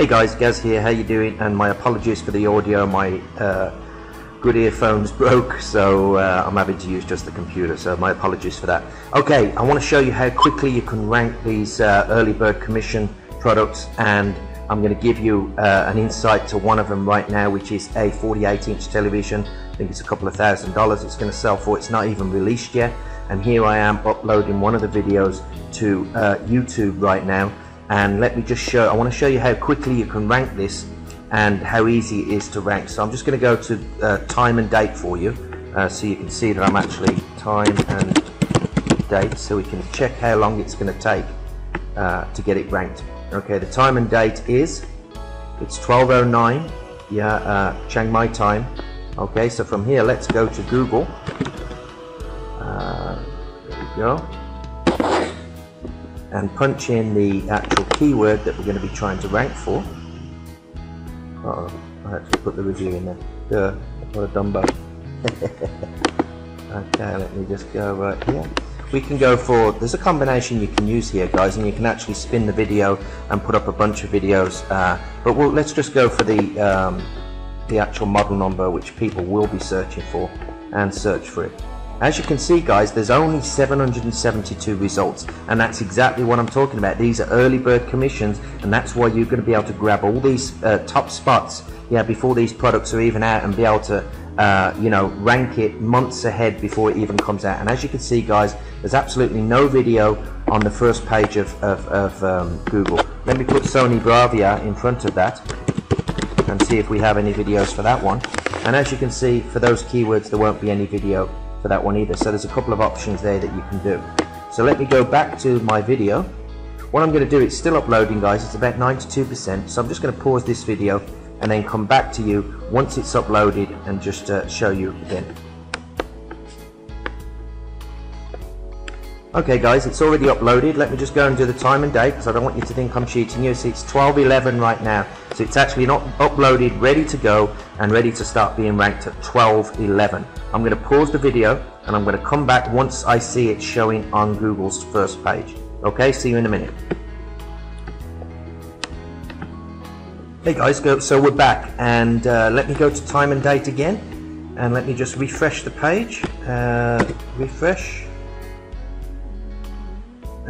Hey guys, Gaz here, how you doing? And my apologies for the audio, my uh, good earphones broke, so uh, I'm having to use just the computer, so my apologies for that. Okay, I want to show you how quickly you can rank these uh, early bird commission products, and I'm going to give you uh, an insight to one of them right now, which is a 48 inch television. I think it's a couple of thousand dollars it's going to sell for. It's not even released yet, and here I am uploading one of the videos to uh, YouTube right now and let me just show I want to show you how quickly you can rank this and how easy it is to rank. So I'm just going to go to uh, time and date for you uh, so you can see that I'm actually time and date so we can check how long it's going to take uh, to get it ranked. Okay the time and date is it's 1209 yeah uh, Chiang Mai time. Okay so from here let's go to Google. Uh, there we go and punch in the actual keyword that we're going to be trying to rank for. Uh oh, I to put the review in there. Duh, what a dumbo. okay, let me just go right here. We can go for, there's a combination you can use here guys and you can actually spin the video and put up a bunch of videos uh, but we'll, let's just go for the, um, the actual model number which people will be searching for and search for it. As you can see guys, there's only 772 results and that's exactly what I'm talking about. These are early bird commissions and that's why you're going to be able to grab all these uh, top spots yeah, before these products are even out and be able to uh, you know, rank it months ahead before it even comes out. And as you can see guys, there's absolutely no video on the first page of, of, of um, Google. Let me put Sony Bravia in front of that and see if we have any videos for that one. And as you can see, for those keywords, there won't be any video for that one either. So there's a couple of options there that you can do. So let me go back to my video. What I'm going to do, it's still uploading guys, it's about 92%. So I'm just going to pause this video and then come back to you once it's uploaded and just uh, show you again. Okay guys, it's already uploaded. Let me just go and do the time and date because I don't want you to think I'm cheating you. See, it's 12.11 right now. So it's actually not uploaded, ready to go and ready to start being ranked at 12.11. I'm going to pause the video and I'm going to come back once I see it showing on Google's first page. Okay, see you in a minute. Hey guys, so we're back and uh, let me go to time and date again and let me just refresh the page. Uh, refresh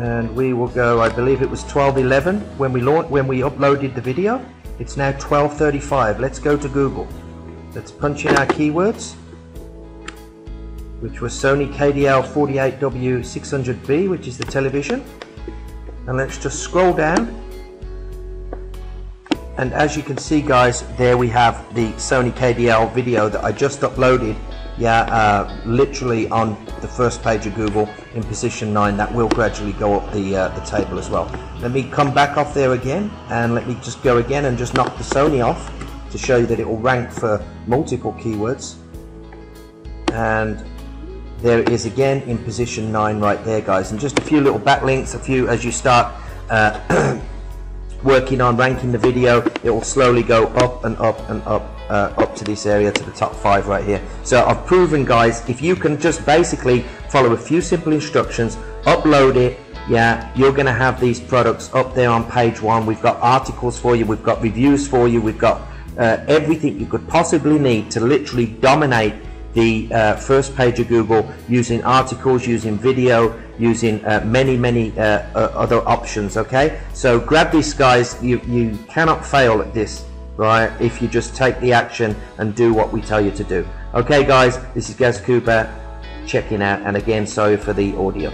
and we will go I believe it was 1211 when we launched when we uploaded the video. It's now 1235 let's go to Google. Let's punch in our keywords which was Sony KDL 48W600B which is the television. And let's just scroll down. And as you can see guys there we have the Sony KDL video that I just uploaded yeah uh, literally on the first page of Google in position 9 that will gradually go up the uh, the table as well. Let me come back off there again and let me just go again and just knock the Sony off to show you that it will rank for multiple keywords. And there it is again in position 9 right there guys. And just a few little backlinks a few as you start uh, working on ranking the video it will slowly go up and up and up uh, up to this area to the top five right here. So I've proven guys if you can just basically follow a few simple instructions upload it yeah you're gonna have these products up there on page one. We've got articles for you we've got reviews for you we've got uh, everything you could possibly need to literally dominate the uh, first page of Google using articles, using video, using uh, many, many uh, other options. Okay, so grab these guys. You you cannot fail at this, right? If you just take the action and do what we tell you to do. Okay, guys, this is Gaz Cooper checking out, and again, sorry for the audio.